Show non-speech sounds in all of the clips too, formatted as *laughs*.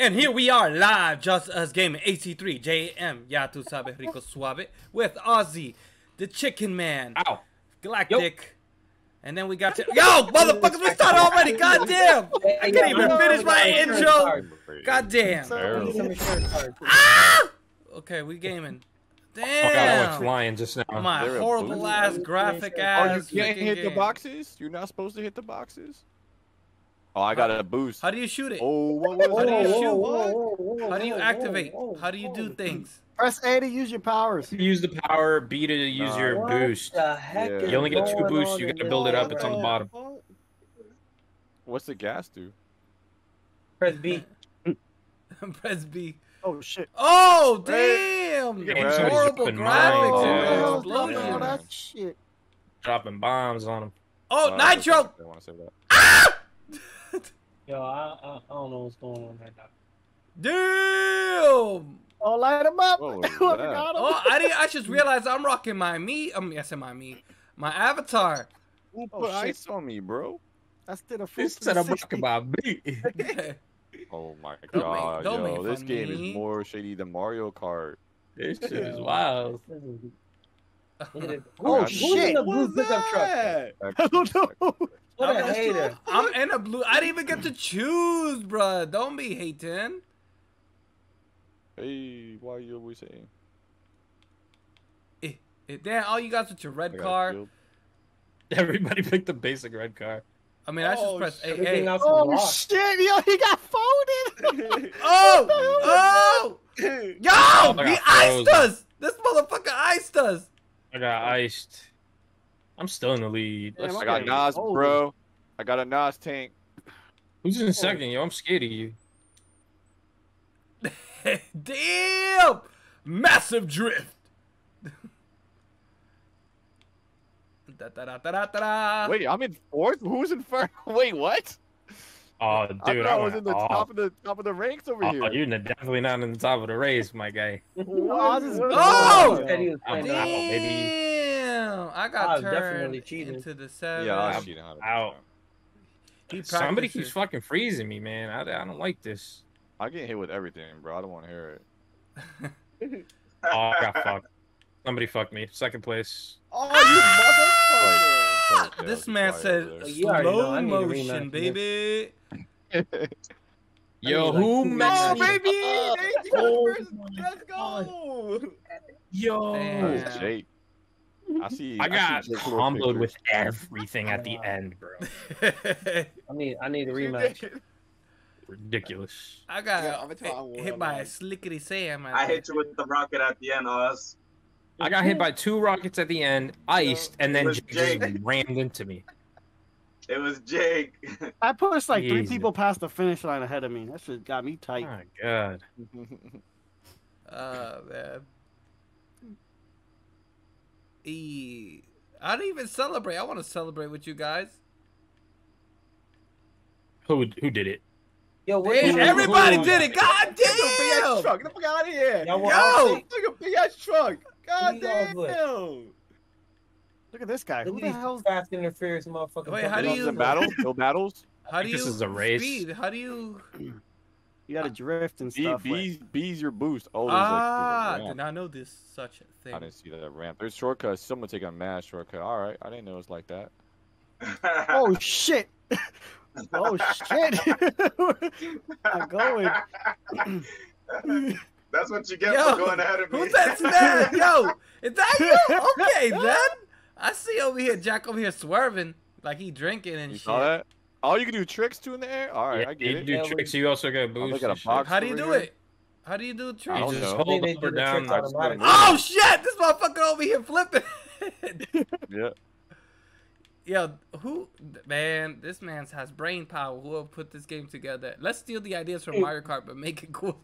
And here we are live, Just Us Gaming, AC3, JM, Ya Tu Sabe, Rico Suave, with Ozzy, the Chicken Man, Ow. Galactic, and then we got to- Yo, motherfuckers, we started already, goddamn! I can't even finish my intro! Goddamn! Terrible. Ah! Okay, we gaming. Oh god, I went Damn! flying just now. My They're horrible ass graphic Oh, you ass. can't freaking hit the boxes? You're not supposed to hit the boxes? Oh, I got a boost. How do you shoot it? Oh, what was How do you that? shoot? What? How do you activate? How do you do things? Press A to use your powers. Use the power, B to use Nah. your What boost. the heck Yeah. You only get two boosts, you gotta build it up, it's on the bottom. What's the gas do? Press B. *laughs* Press B. Oh shit. Oh damn! Yeah, It's horrible graphics mines, and yeah. all that shit. Dropping bombs on them. Oh, Uh, Nitro! I want to say that. *laughs* Yo, I, I, I don't know what's going on right now. Damn! Oh, light him up. What *laughs* I was that? forgot him. Oh, I didn't. I just realized I'm rocking my me. Um, yes, my me, my avatar. Who Oh, put shit. ice on me, bro? That's to the full This said I'm 360. rocking my beat. *laughs* *laughs* Oh my Don't god, make- don't yo, this game me. is more shady than Mario Kart. This shit is wild. Look at it. Oh, Who's shit. in the blue pickup truck? I don't know. What a I'm- hater. I'm in a blue. I didn't even get to choose, bruh. Don't be hating. Hey, why are you always saying? Eh, eh, Damn, all you guys with your red car. killed. *laughs* Everybody picked the basic red car. I mean, I just Oh, pressed A. Everything A. Oh shit, yo, he got folded. *laughs* Oh! Oh! Yo! I *laughs* He got iced frozen. us! This motherfucker iced us! I got iced. I'm still in the lead. Damn, Let's I got getting Nas, folded. bro. I got a Nas tank. Who's in second? Yo, I'm scared of you. *laughs* Damn! Massive drift! da, da, da, da, da, da. Wait, I'm in fourth. Who's in first? *laughs* Wait, what? Oh, I dude, thought I was in the off. top of the top of the ranks over Oh, here. you're definitely not in the top of the race, my guy. *laughs* Oz is What? Oh! Said he was I'm playing out, out. baby. Damn! I I got was turned definitely cheating. into the seven. Yeah, I I'm was cheating. out. Somebody keeps fucking freezing me, man. I, I don't like this. I get hit with everything, bro. I don't want to hear it. *laughs* Oh, I got fucked. Somebody fucked me. Second place. Oh, you motherfucker! This man said You know, slow I need a motion, baby. *laughs* Yo, need, like, who two met matches. me? Oh *laughs* Let's go! Yo. Jake. *laughs* I see. I see got Jake's little comboed picture. with everything at the oh. end, bro. *laughs* I need, I need a rematch. Ridiculous. I got Yeah, I'm gonna hit, you hit by I'm a slickety Sam. I hit you with the rocket at the end, Oz. I got hit by two rockets at the end, iced, and then It was Jake just Jake. rammed into me. *laughs* It was Jake. I pushed like three people past the finish line ahead of me. That shit got me tight. Oh, my God. Oh man. E. I didn't even celebrate. I want to celebrate with you guys. Who who did it? Yo, where Damn, everybody who- did it. God Get the big ass truck. Get the fuck out of here. Y'all Yo! Odyssey? Look at big ass truck. God Who y'all damn. Look at this guy. Look Who at the these hell's Fast and the Furious motherfuckers. Wait, how do you- battles? No battles? How do you? This is a race. speed? How do you? *clears throat* you got to drift and B, stuff? B's, B's your boost. Oh, there's Ah, like, there's did not know this such a thing. I didn't see that ramp. There's shortcuts. Someone take a mad shortcut. All right, I didn't know it was like that. *laughs* Oh shit! *laughs* oh shit! *laughs* I'm going. That's what you get Yo, for going ahead of me. Who's that snap? Yo, is that you? Okay, then. I see over here, Jack over here swerving like he drinking and You shit. saw that? Oh, you can do tricks too in the air. All right, yeah, I get it. you it. do Yeah, tricks. You also got I'm boost. looking a box. How do you do here? it? How do you do the I trick? You just know. hold They up or down. Oh shit! This motherfucker over here flipping. *laughs* Yeah. Yo, who man? This man has brain power. Who will put this game together? Let's steal the ideas from Mario Kart, but make it cool.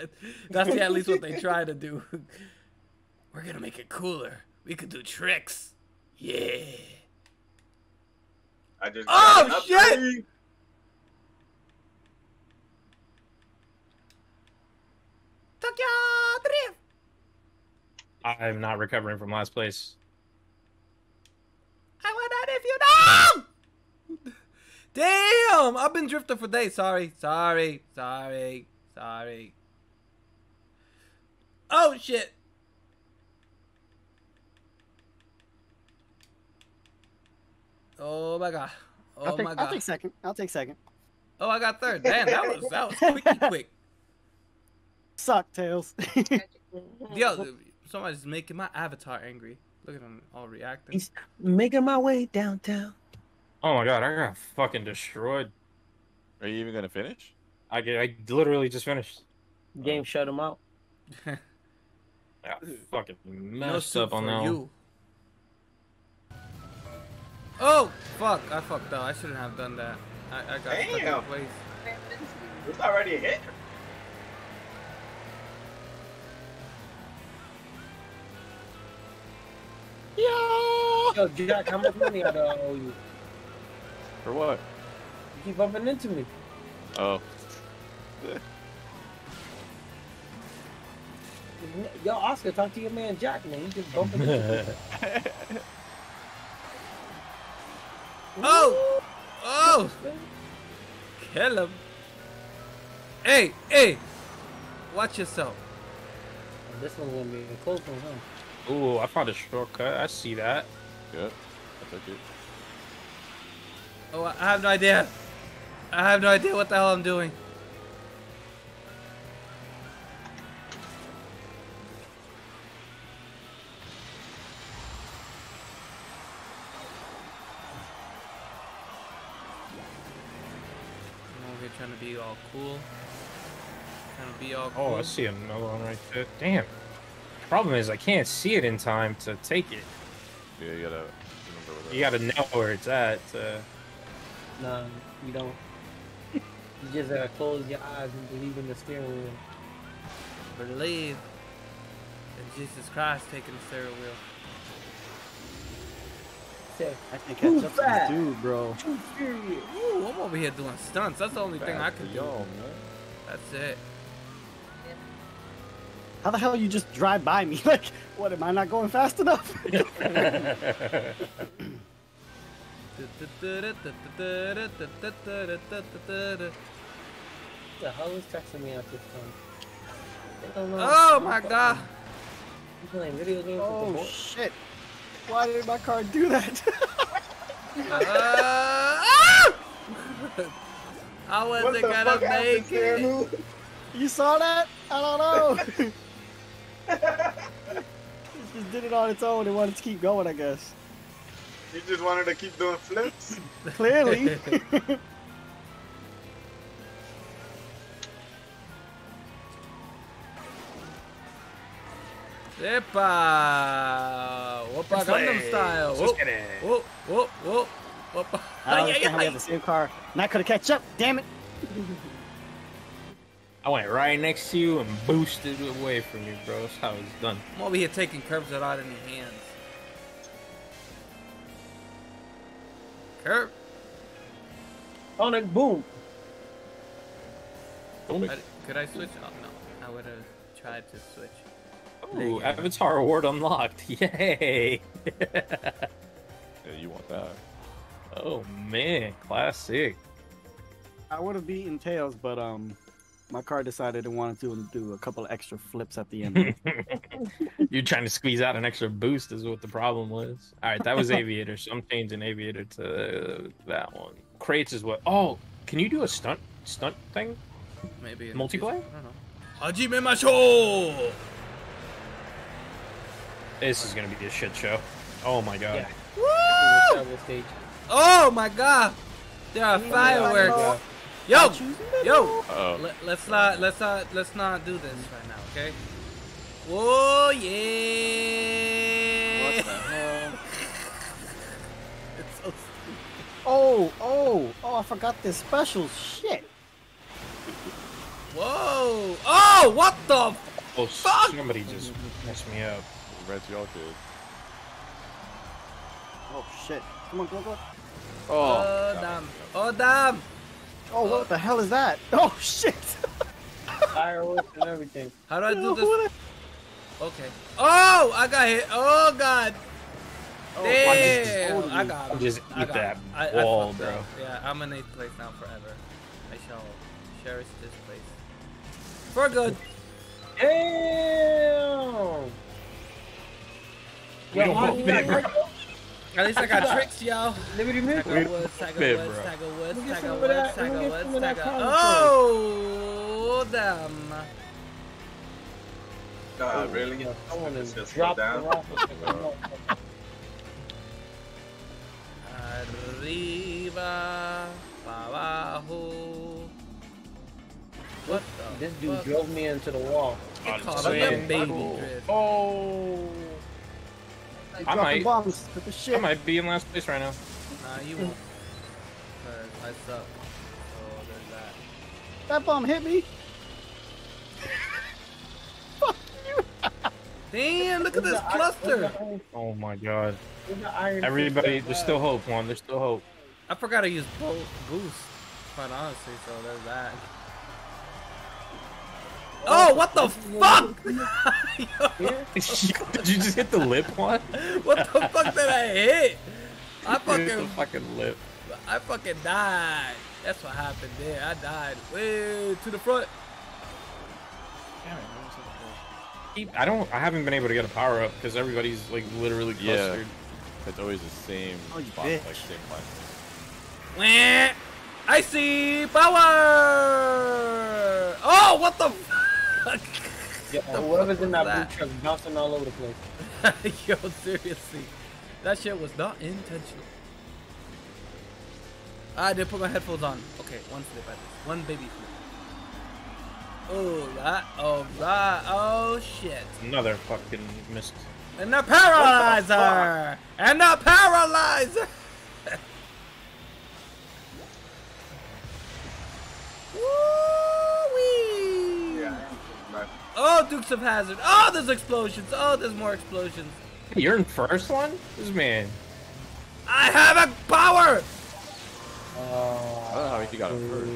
*laughs* That's at least what they try to do. *laughs* We're gonna make it cooler. We could do tricks. Yeah. I just Oh, got an shit! upgrade. Tokyo Drift. I'm not recovering from last place. I wonder if you know. Damn, I've been drifting for days. Sorry, sorry, sorry, Sorry. Oh shit! Oh my god. Oh I'll take, my god. I'll god. take second. I'll take second. Oh, I got third. Damn, that was that was quicky quick. *laughs* Suck, Tails. *laughs* Yo, somebody's making my avatar angry. Look at him all reacting. He's making my way downtown. Oh my god, I got fucking destroyed. Are you even gonna finish? I get, I literally just finished. Game um, shut him out. *laughs* I fucking messed soup up on for that one. you. Oh fuck! I fucked up. I shouldn't have done that. I, I got stuck in Damn. place. It's already hit. Yo, Yo, Jack, how much money I owe you? For what? You keep bumping into me. Oh, Yo, Oscar, talk to your man Jack, man. You just bumping into me. *laughs* Oh! Oh! Kill him. Hey, hey! Watch yourself. Oh, this one's gonna be a close one, huh? Ooh, I found a shortcut. I see that. good. I took it. Oh, I have no idea. I have no idea what the hell I'm doing. Here trying to be all cool. Trying to be all cool. Oh, I see another one right there. Damn. Problem is, I can't see it in time to take it. Yeah, you gotta remember where You gotta know where it's at. Uh, Nah, you don't. You just gotta close your eyes and believe in the steering wheel. Believe in Jesus Christ taking the steering wheel. Say, I can Too catch up to this fast. dude, bro. too serious. Ooh, I'm over here doing stunts. That's the only thing I can do. Yo, man. That's it. How the hell you just drive by me? *laughs* Like, what? Am I not going fast enough? What *laughs* the hell is texting me at this time? They don't know. Oh my god! You playing video games with the oh shit! Why did my car do that? Uh, *laughs* ah! I wasn't the gonna fuck happened, make it. Samu? you saw that? I don't know. *laughs* it just did it on its own and wanted to keep going, I guess. You just wanted to keep doing flips? *laughs* Clearly. Epa! Whoopa Gangnam style. Let's Whoop, get it. whoop, whoop, whoop. Whoopa. *laughs* I Ay, ay, understand how have the same car. And I could have catch up. Damn it. I went right next to you and boosted away from you, bro. That's how it's done. I'm over here taking curves without any hands. Curve. Sonic boom. I, could I switch? Oh no, I would have tried to switch. Ooh, Avatar Award unlocked. *laughs* Yay! *laughs* Yeah, you want that. oh man, classic. I would have beaten Tails, but um, my car decided it wanted to do a couple of extra flips at the end. *laughs* You're trying to squeeze out an extra boost, is what the problem was. All right, that was Aviator, so I'm changing Aviator to that one. Crates is what? Oh, can you do a stunt stunt thing? Maybe in the future. Multiplayer? I don't know. Hajime Masho! This is gonna be a shit show. Oh my god. Yeah. Woo! Oh my god! There are fireworks. Yo, yo. Uh-oh. Let, let's not let's not let's not do this right now, okay? Oh yeah! What the *laughs* hell? It's so Oh, oh, oh! I forgot this special shit. Whoa! Oh, what the? Oh, Fuck! somebody just messed me up. Red y'all kid. Oh shit! Come on, come on, come on. Oh, Oh damn! Oh damn! Oh, what the hell is that? Oh shit! *laughs* Fireworks and everything. How do I do this? Okay. Oh, I got hit. Oh god. Oh, Damn! I got him. Just I eat got that him. I, I wall, fucked bro. up. Yeah, I'm in eighth place now forever. I shall cherish this place. For good. Damn. We don't how both you fit, bro. At least I got tricks, yo. Liberty Miss. Tiger Woods, Tiger Woods. Tiger Woods, Look at Tiger Woods, Tiger Woods, some of that Tiger. Oh, damn. God, really? Yeah, someone Let's just drop down. Arriba, pa abajo. What the This dude fuck? drove me into the wall. It caught a baby Oh. I might. bombs. What the I might be in last place right now. Nah, you won't. Cause I suck. So there's that. That bomb hit me. *laughs* Fuck you. Damn, look at this Where's the iron- cluster. where's the iron- Oh my god. where's the iron Everybody, there's still hope, Juan. There's still hope. I forgot to use bo- boost. Quite honestly, so there's that. Oh, what the fuck? *laughs* Did you just hit the lip, one? what the fuck did I hit? I You hit the fucking, fucking lip. I fucking died. That's what happened there. I died. Way to the front. Keep- I don't. I haven't been able to get a power up because everybody's like literally clustered. Yeah. It's always the same Oh, you spot, bitch. like same place. Wah. I see power. Oh, what the fuck? Yo, The whoever's in that was blue truck bouncing all over the place. *laughs* Yo, seriously. That shit was not intentional. Ah, I did put my headphones on. Okay, one flip at least. One baby flip. Oh, that. Oh, that. Oh, shit. Another fucking missed. And the paralyzer! And the paralyzer! Dukes of Hazzard. Oh, there's explosions. Oh, there's more explosions. You're in first one. This man. I have a power! I don't know how he got it first.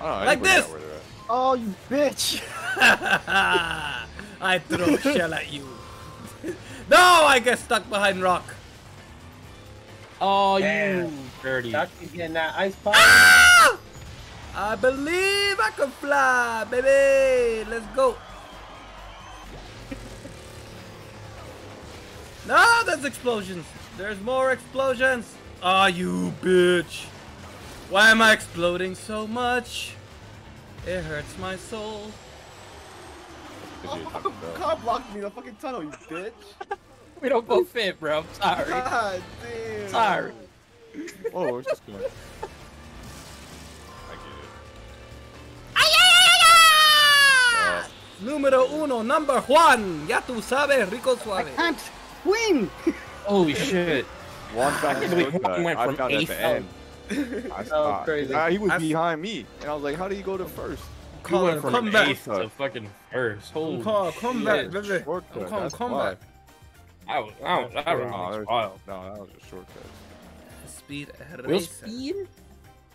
I don't know. Like this. where they're at. Oh, you bitch. *laughs* I throw a shell at you. *laughs* no, I get stuck behind rock. Oh, Damn. you dirty. Doctor's getting that ice pop. Ah! I believe I can fly, baby. Let's go. No, that's explosions. There's more explosions. Ah, you bitch. Why am I exploding so much? It hurts my soul. Because you're *laughs* Taco Bell. Car blocked me in the fucking tunnel, you bitch. *laughs* We don't both fit, bro. I'm sorry. *laughs* God damn. Sorry. Oh, where's just going? I get it. Uh, Número uno, number one. Ya tú sabes, rico I suave. can't win. Holy shit. One back Wait, to wait, Stuttgart. went from found it at eighth the end. *laughs* I stopped. crazy. Nah, he was I- behind me, and I was like, "How did he go to first? You Call went from come back. eighth to fucking first. Holy Call, come shit. back, baby. Shortcut. Come, that's come back. I was, I was, I was, Nah, there's- wild. No, that was a shortcut. Speed Will speed?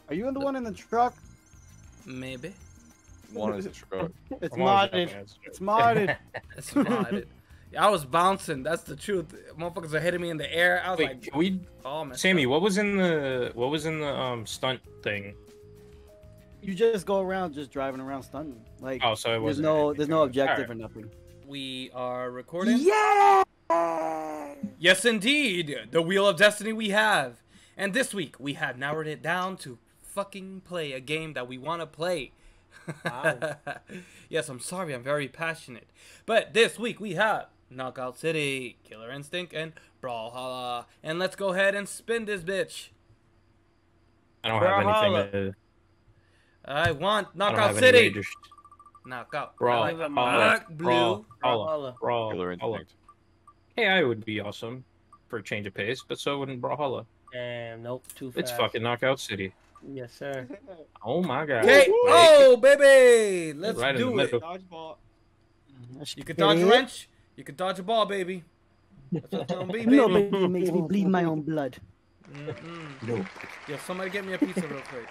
Are you in the one in the truck? Maybe. One is a truck. It's modded. It's modded. *laughs* It's modded. *laughs* Yeah, I was bouncing. That's the truth. Motherfuckers are hitting me in the air. I was Wait, like, we, oh man. Sammy? What was in the what was in the um stunt thing? you just go around just driving around stunting. Like Oh, so it there's wasn't. no anything there's no objective Alright. or nothing. We are recording. Yeah. Yes, indeed. The Wheel of Destiny we have. And this week we have narrowed it down to fucking play a game that we want to play. Wow. *laughs* yes, I'm sorry. I'm very passionate. But this week we have Knockout City, Killer Instinct, and Brawlhalla. And let's go ahead and spin this bitch. I don't have anything to. I want Knockout have any City. major Knockout. Brawl, I like Brawl, Dark blue. Brawl, Brawl, Brawlhalla. Killer Brawl. instinct. AI would be awesome for a change of pace, but so wouldn't Brawlhalla. Damn, nope, too fast. It's fucking Knockout City. Yes, sir. *laughs* Oh my god. Okay. Oh, baby. Let's Right do it. middle. Dodgeball. You can dodge a wrench. You can dodge a ball, baby. That's what it's gonna be, No, baby. baby, it makes me bleed my own blood. Mm-mm. No. Yo, somebody get me a pizza real quick.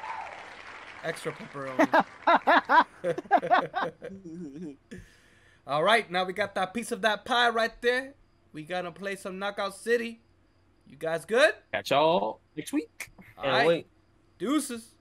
*laughs* Extra pepperoni. *laughs* All right, now we got that piece of that pie right there. We gotta play some Knockout City. You guys good? Catch y'all next week. All Can't right. wait. Deuces.